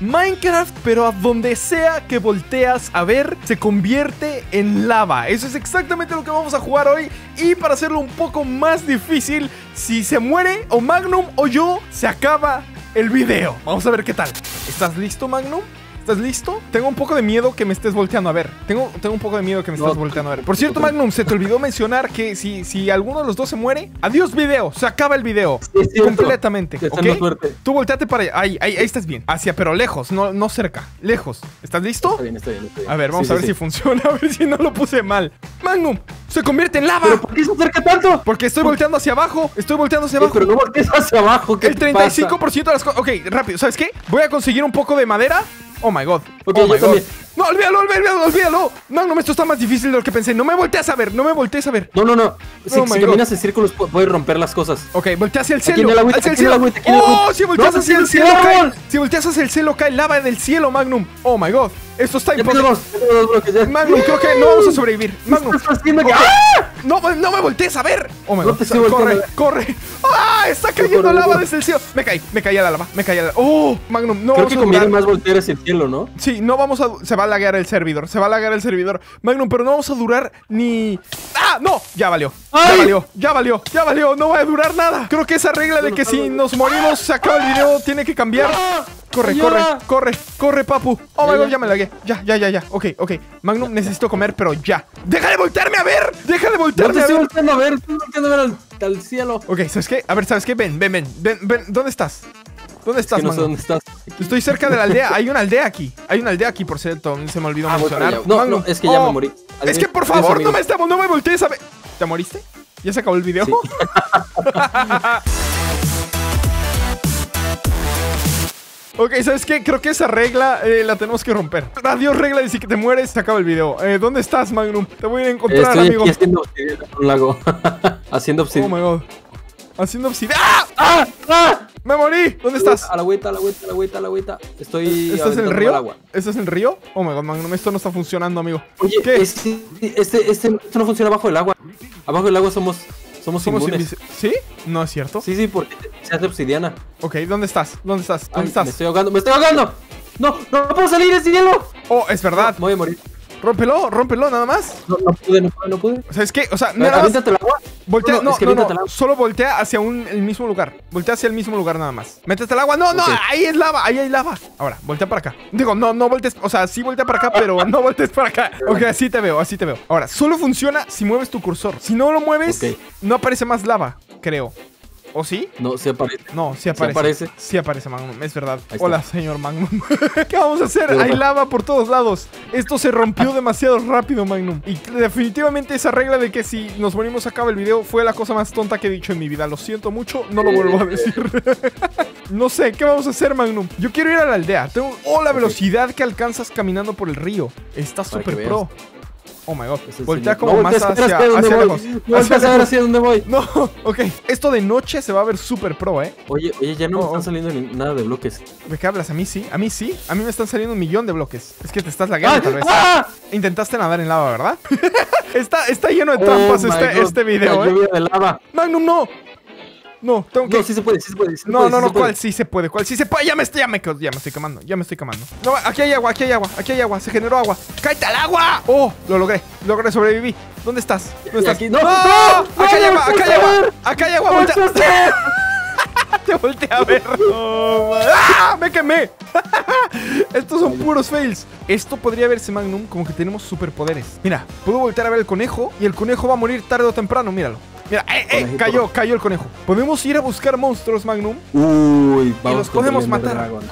Minecraft, pero a donde sea que volteas a ver, se convierte en lava. Eso es exactamente lo que vamos a jugar hoy. Y para hacerlo un poco más difícil, si se muere o Magnum o yo, se acaba el video. Vamos a ver qué tal. ¿Estás listo, Magnum? ¿Estás listo? Tengo un poco de miedo que me estés volteando a ver. Tengo, tengo un poco de miedo que me estés volteando a ver. Por cierto, Magnum, se te olvidó mencionar que si, si alguno de los dos se muere, adiós video. Se acaba el video. completamente. ¿ok? Tú volteate para allá. Ahí, ahí, ahí, estás bien. Hacia, pero lejos, no, no cerca. Lejos. ¿Estás listo? Está bien, está bien, está bien. A ver, vamos a ver si funciona. A ver si no lo puse mal. Magnum, se convierte en lava. ¿Pero por qué se acerca tanto? Porque estoy volteando hacia abajo. Estoy volteando hacia abajo. pero no voltees hacia abajo. ¿qué el 35% de las cosas. Ok, rápido. ¿Sabes qué? Voy a conseguir un poco de madera. Oh my god. Ok, oh my god. No, olvídalo, olvídalo, olvídalo. No, no, esto está más difícil de lo que pensé. No me voltees a ver, no me voltees a ver. No, no, no. Si, Oh si caminas en círculos, pu- puedes romper las cosas. Ok, voltea hacia el cielo. agüita, hacia el cielo. agüita, Oh, si volteas hacia el sí, cielo, cae. Si volteas hacia el cielo, cae lava del cielo, Magnum. Oh my god. Esto está imposible. Magnum, creo que no vamos a sobrevivir. Magnum. ¿Qué estás haciendo? Ok. ¡Ah! No, no me voltees a ver. Oh my No te corre, volteando. corre. ¡Ah! Está cayendo lava corre. desde el cielo. Me caí, me caí a la lava, me caí a la Oh, Magnum, no Creo que conviene más voltear hacia el cielo, ¿no? Sí, no vamos a. Se va a laguear el servidor. Se va a laguear el servidor. Magnum, pero no vamos a durar ni. ¡Ah! ¡No! Ya valió. Ya valió. Ya valió. Ya valió. No va a durar nada. Creo que esa regla de que si nos morimos se acaba el video tiene que cambiar. Corre, corre, ¡Ayuda! corre, corre, papu. Oh my god, ya. ya me lagué. Ya, ya, ya, ya. Ok, ok. Magnum, necesito comer, pero ya. ¡Deja de voltearme a ver! ¡Deja de No voltearme te a estoy ver! volteando a ver, estoy volteando a ver al, al cielo. Ok, ¿sabes qué? A ver, ¿sabes qué? Ven, ven, ven. Ven, ven. ¿Dónde estás? ¿Dónde estás, Que no sé Magnum? dónde estás. Estoy cerca de la aldea. Hay una aldea aquí. Hay una aldea aquí, por cierto. Se me olvidó Ah, mencionar. No, Magnum. no, es que ya Oh, me morí. Es que por favor, no me, estamos, no me voltees a ver. ¿Te moriste? ¿Ya se acabó el video? Sí. ok, ¿sabes qué? Creo que esa regla eh, la tenemos que romper. Adiós, regla si que te mueres, se acaba el video. Eh, ¿Dónde estás, Magnum? Te voy a ir a encontrar, Estoy amigo. aquí haciendo obsidiana en un lago. haciendo Oh obsidiana. my god. Haciendo obsidiana. ¡Ah! ¡Ah! ¡Ah! ¡Me morí! ¿Dónde estás? A la agüita, a la agüita, a la agüita, a la agüita. Estoy. ¿Estás en el río? agua. ¿Estás en el río? Oh my god, Magnum, esto no está funcionando, amigo. Oye, ¿Qué? Este, este, este, esto no funciona abajo del agua. Abajo del agua somos, somos, Somos inmunes. ¿Sí? No es cierto. Sí, sí, porque se hace obsidiana. Ok, ¿dónde estás? ¿Dónde estás? ¿Dónde Ay, estás? Me estoy ahogando, me estoy ahogando. No, no, puedo salir, es hielo. Oh, es verdad. Voy a morir. Rómpelo, rómpelo nada más. No, no pude, no pude, no pude. O sea, A ver, nada más el agua. voltea, No, no, es que no, no, aviéntate el agua. solo voltea hacia un, el mismo lugar. Voltea hacia el mismo lugar nada más. Métete al agua. No, no, ahí es lava, ahí hay lava. Ahora, voltea para acá. Digo, no, no voltees, o sea, sí voltea para acá, pero no voltees para acá. Ok, así te veo, así te veo. Ahora, solo funciona si mueves tu cursor. Si no lo mueves, no aparece más lava, creo. ¿O sí? No, se aparece. No, sí aparece. aparece. Sí aparece Magnum, es verdad. Está. Hola, señor Magnum. ¿Qué vamos a hacer? Hay lava por todos lados. Esto se rompió demasiado rápido, Magnum. Y definitivamente esa regla de que si nos morimos acaba el video fue la cosa más tonta que he dicho en mi vida. Lo siento mucho, no lo vuelvo a decir. no sé, ¿qué vamos a hacer, Magnum? Yo quiero ir a la aldea. Tengo... Oh, la velocidad que alcanzas caminando por el río. Que súper pro. Oh my god. Voltea como No más hacia, hacia dónde hacia voy. lejos. No Hacia voltees a ver lejos. hacia dónde voy. No, ok. Esto de noche se va a ver súper pro, ¿eh? Oye, oye, ya no Oh, me oh. están saliendo ni nada de bloques. ¿De qué hablas? ¿A mí sí? ¿A mí sí? A mí me están saliendo un millón de bloques. Es que te estás lagueando, ¡Ah! tal vez. ¡Ah! Intentaste nadar en lava, ¿verdad? está, está lleno de Oh trampas my este, este video, La ¿eh? lluvia de lava. Magnum, no. No, tengo que... No, sí se puede, sí se puede. sí se No, puede, no, sí no, se puede. ¿cuál sí se puede? ¿Cuál sí se puede? Ya me estoy, ya me, ya me estoy quemando, ya me estoy quemando. No, aquí hay agua, aquí hay agua, aquí hay agua, se generó agua. ¡Cállate al agua! Oh, lo logré, logré, sobreviví. ¿Dónde estás? ¿Dónde estás? aquí- no, ¡No! no, acá hay agua, acá hay agua, acá hay agua, voltea. Te volteé a ver. Oh, ¡Ah! ¡Me quemé! Estos son puros fails. Esto podría verse, Magnum, como que tenemos superpoderes. Mira, puedo voltear a ver el conejo y el conejo va a morir tarde o temprano, míralo. Mira, eh, eh, cayó, cayó el conejo. Podemos ir a buscar monstruos, Magnum. Uy, vamos los contra podemos el Ender matar. Dragon.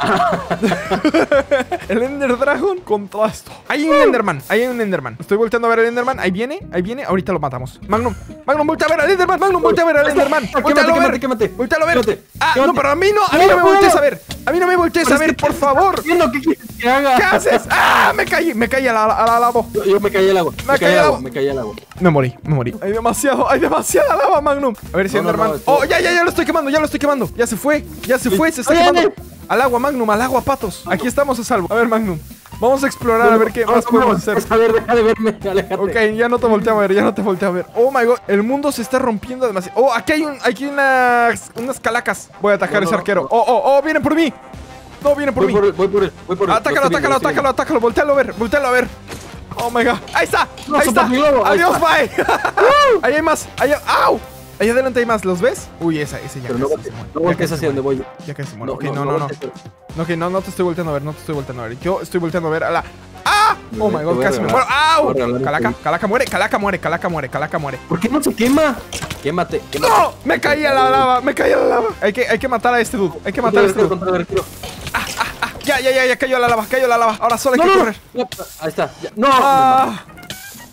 El Ender Dragon contra esto. Hay un Enderman, hay un Enderman. Estoy volteando a ver al Enderman. Ahí viene, ahí viene. Ahorita lo matamos. Magnum, Magnum, voltea a ver al Enderman. Magnum, voltea a ver al Enderman. Quémate, Voltealo a ver. Voltealo a ver. Ah, no, pero a mí no, a mí No, me voltees a ver. A mí no me voltees a ver, por favor. ¿Qué es lo que quieres que haga? ¿Qué haces? ¡Ah! Me caí, me caí a la, a la lava. Yo, yo me caí al agua. Me, caí caí al al agua. agua. Me caí al agua. Me morí, me morí. Hay demasiado, hay demasiada lava, Magnum. A ver si No, no, Oh, ya, ya, ya lo estoy quemando, ya lo estoy quemando. Ya se fue, ya se fue, se está quemando. Al agua, Magnum, al agua, patos. Aquí estamos a salvo. A ver, Magnum. Vamos a explorar a ver qué No, más no, podemos hacer. A ver, deja de verme. Aléjate. Ok, ya no te volteé a ver, ya no te volteé a ver. Oh my god, el mundo se está rompiendo demasiado. Oh, aquí hay un, aquí hay unas, unas calacas. Voy a atacar ese arquero. Oh, oh, oh, vienen por mí. No, viene por Voy mí. por voy por él, voy por él. Atácalo, estoy atácalo, viendo, atácalo, atácalo. Voltealo a ver, voltealo a ver. Oh my god. Ahí está, ahí está. Adiós, bye. ahí hay más. Ahí, ¡Au! Ahí adelante hay más, ¿los ves? Uy, esa, ese ya Pero no casi voltees, se muere. no Ya voltees hacia donde voy. Ya casi se muere. No, Ok, no, no, no no, no. voltees. No, que no, no te estoy volteando a ver, no te estoy volteando a ver. Yo estoy volteando a ver a la. ¡Ah! Oh my god, casi me muero. ¡Au! Calaca. Calaca muere, Calaca muere, Calaca muere, Calaca muere. ¿Por qué no se quema? Quémate, quémate. ¡No! Me caí a la lava, me caí a la lava. Hay que, hay que matar a este dude. Hay que matar a este dude. El tiro. Ah, ya, ya, ya, ya cayó a la lava, cayó a la lava. Ahora solo hay No, que no, correr. no. Ahí está. ya. No. Ah,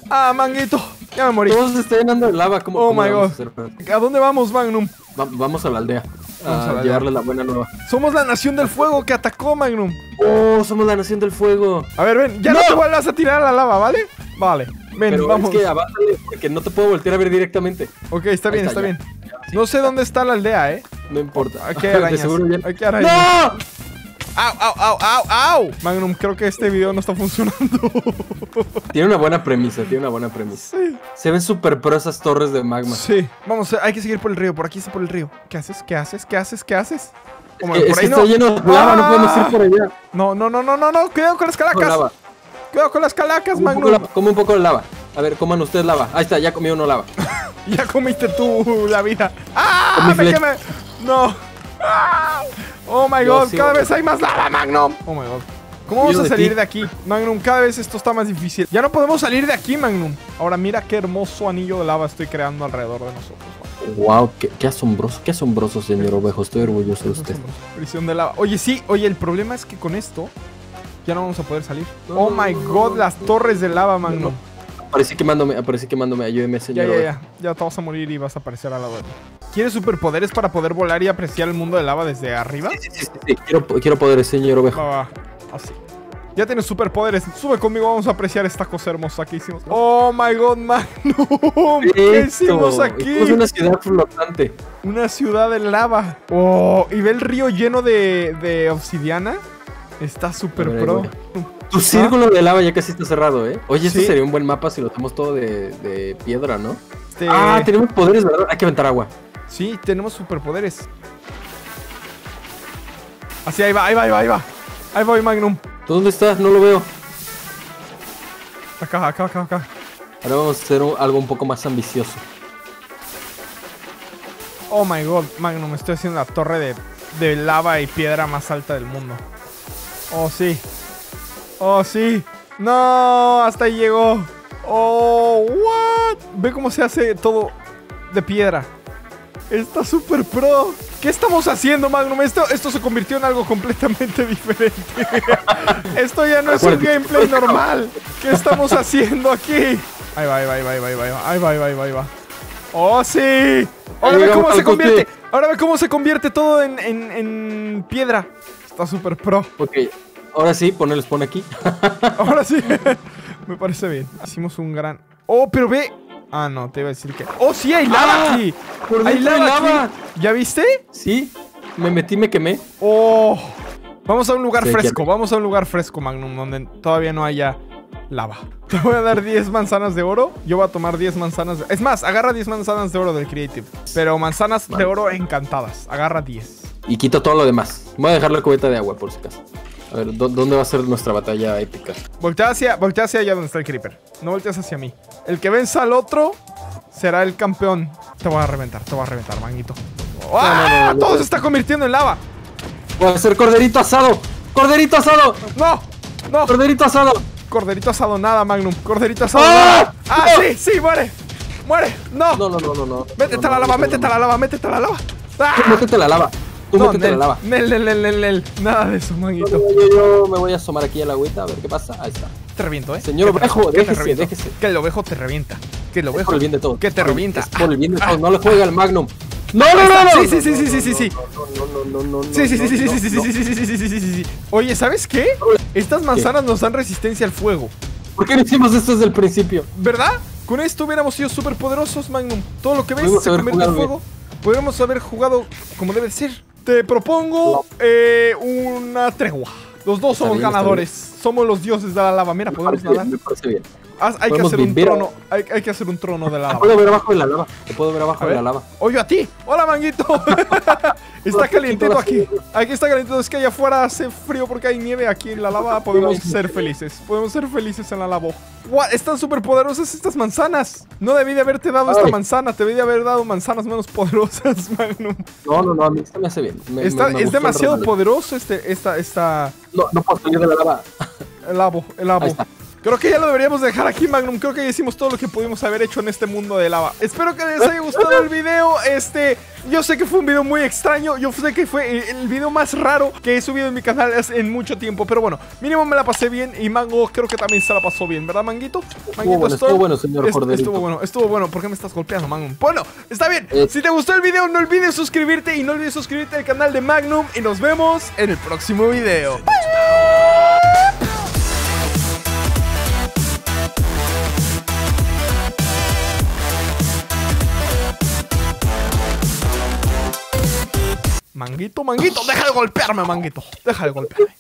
ah, manguito. Ya me morí. Todo se está llenando de lava. ¿Cómo, Oh cómo my god. a hacer para- ¿A dónde vamos, Magnum? Va- vamos a la aldea. Vamos a a la llevarle la buena nueva. Somos la nación del fuego que atacó, Magnum. Oh, somos la nación del fuego. A ver, ven, ya no, ¡No! te vuelvas a tirar a la lava, ¿vale? Vale. Ven, Pero vamos. es que avánzale, porque no te puedo voltear a ver directamente. Ok, está Ahí bien, está, bien. No sé dónde está la aldea, ¿eh? No importa. Aquí hay De arañas. seguro ya- Aquí hay arañas. ¡No! ¡Au, au, au, au, au! Magnum, creo que este video no está funcionando. Tiene una buena premisa, tiene una buena premisa. sí. Se ven súper pro esas torres de magma. Sí. Vamos, hay que seguir por el río. Por aquí está por el río. ¿Qué haces? ¿Qué haces? ¿Qué haces? ¿Qué haces? Oh, Es que, por es ahí que está lleno de lava, no podemos ir por allá. No, no, no, no, no, no. Cuidado con las Con calacas. lava. Cuidado con las calacas, Come un, poco Magnum. come un poco de lava. A ver, coman ustedes lava. Ahí está, ya comió uno lava. Ya comiste tú la vida. ¡Ah! ¡Me quemé! ¡No! ¡Ah! ¡Oh my Yo god! sí, Cada vez hay más lava, Magnum. ¡Oh my god! ¿Cómo vamos a salir de aquí? Magnum, cada vez esto está más difícil. Ya no podemos salir de aquí, Magnum. Ahora mira qué hermoso anillo de lava estoy creando alrededor de nosotros. Wow, qué, qué asombroso, qué asombroso, señor Ovejo. Estoy orgulloso de usted. Prisión de lava. Oye, sí, oye, el problema es que con esto ya no vamos a poder salir. No, oh no, my no, god, no, las no. torres de lava, Magnum. Aparecí quemándome, aparecí quemándome. Ayúdeme, Ya, señor ya, Ovejo. ya. Ya te vas a morir y vas a aparecer al lado de mí. ¿Quieres superpoderes para poder volar y apreciar el mundo de lava desde arriba? Sí, sí, sí, sí, Quiero, quiero poder, señor Ovejo. Va, va. Así. Ya tienes superpoderes. Sube conmigo, vamos a apreciar esta cosa hermosa que hicimos. Oh my god, Magnum. ¿Qué hicimos aquí? Es una ciudad flotante. Una ciudad de lava. Oh, y ve el río lleno de, de obsidiana. Está súper A ver, pro. Tu círculo de lava ya casi está cerrado, ¿eh? Oye, Sí. sería un buen mapa si lo hacemos todo de, de piedra, ¿no? Este, Ah, tenemos poderes, ¿verdad? Hay que aventar agua. Sí, tenemos superpoderes. Así, ahí va, ahí va, ahí va, ahí va. Ahí voy, Magnum. ¿Tú dónde estás? No lo veo. Acá, acá, acá, acá. Ahora vamos a hacer un- algo un poco más ambicioso. Oh my god, Magnum, estoy haciendo la torre de, de lava y piedra más alta del mundo. Oh, sí. Oh, sí. No, hasta ahí llegó. Oh, what? Ve cómo se hace todo de piedra. Está súper pro. ¿Qué estamos haciendo, Magnum? Esto, esto se convirtió en algo completamente diferente. esto ya no es un gameplay normal. ¿Qué estamos haciendo aquí? Ahí va, ahí va, ahí va, ahí va, ahí va. Ahí va, ahí va, ahí va, ahí va. ¡Oh, sí! Ahora ve cómo se convierte. Ahora ve cómo se convierte todo en, en, en piedra. Está súper pro. Ok, ahora sí, ponle pone aquí. Ahora sí. Me parece bien. Hicimos un gran. ¡Oh, pero ve! Ah, no, te iba a decir que. ¡Oh, sí! ¡Hay lava Ah, aquí! Por ¡Hay lava, lava. ¿Ya viste? sí, me metí, me quemé. ¡Oh! Vamos a un lugar Sí, fresco. ya- Vamos a un lugar fresco, Magnum, donde todavía no haya lava. Te voy a dar 10 manzanas de oro. Yo voy a tomar 10 manzanas de... Es más, agarra 10 manzanas de oro del Creative. Pero manzanas de oro encantadas. Agarra 10. Y quito todo lo demás. Voy a dejar la cubeta de agua por si acaso. A ver, ¿dó- ¿dónde va a ser nuestra batalla épica? Voltea hacia, voltea hacia allá donde está el Creeper. No volteas hacia mí. El que venza al otro será el campeón. Te voy a reventar, te voy a reventar, manguito. ¡Ah! Todo se está convirtiendo en lava. Voy a hacer corderito asado. ¡Corderito asado! ¡No! ¡No! ¡Corderito asado! Corderito asado nada, Magnum. Corderito asado ¡Ah! nada. ¡Ah, ¡No! sí, sí! ¡Muere! ¡Muere! ¡No! No, no, no, no, no. ¡Métete a la lava! ¡Métete a la lava! ¡Métete a la lava! ¡Ah! Métete a la lava. Tú No, métete a la lava. Nel, Nel, Nel, Nel. Nada de eso, manguito. yo- me voy a asomar aquí a la agüita a ver qué pasa. Ahí está. Te reviento, ¿eh? Señor ovejo, déjese, déjese. Que el ovejo te revienta. Que el Es por el bien de todos. Que te el- revienta. es por el bien de Ah, todos. No le juega al Magnum. No, no, no, no. Sí, sí, sí, sí, sí, sí, sí. No, no, no, no, no. Sí, sí, sí, sí, sí, no, sí, sí, no. sí, sí, sí, sí, sí, sí, sí, sí, sí. Oye, ¿sabes qué? Estas manzanas nos dan resistencia al fuego. ¿Por qué no hicimos esto desde el principio? ¿Verdad? Con esto hubiéramos sido súper poderosos, Magnum. Todo lo que ves se convierte en fuego. Podríamos haber jugado como debe ser. Te propongo eh, una tregua. Los dos somos ganadores. Somos los dioses de la lava. Mira, podemos nadar. me parece bien. Haz- hay que hacer un trono. Hay, hay que hacer un trono de lava. puedo ver abajo de la lava. Te puedo ver abajo de la lava. Oye, a ti. Hola, manguito. está calientito aquí. Aquí está calientito. Es que allá afuera hace frío porque hay nieve. Aquí en la lava podemos ser felices. Podemos ser felices en la lava. Están súper poderosas estas manzanas. No debí de haberte dado esta manzana. Te debí de haber dado manzanas menos poderosas, Magnum. No, no, no, a mí se me hace bien. Me- Está- me- me es demasiado poderoso este, esta, esta, No, no puedo salir de la lava. el lavo, el lavo. Creo que ya lo deberíamos dejar aquí, Magnum. Creo que ya hicimos todo lo que pudimos haber hecho en este mundo de lava. Espero que les haya gustado el video. Este, yo sé que fue un video muy extraño. Yo sé que fue el- video más raro que he subido en mi canal en mucho tiempo. Pero bueno, mínimo me la pasé bien. Y Mango creo que también se la pasó bien, ¿verdad, Manguito? Manguito, bueno, estuvo bueno, señor Est- Corderito. Estuvo bueno, estuvo bueno. ¿Por qué me estás golpeando, Magnum? Bueno, está bien. Eh. Si te gustó el video, no olvides suscribirte. Y no olvides suscribirte al canal de Magnum. Y nos vemos en el próximo video. Manguito, manguito, deja de golpearme, manguito. Deja de golpearme.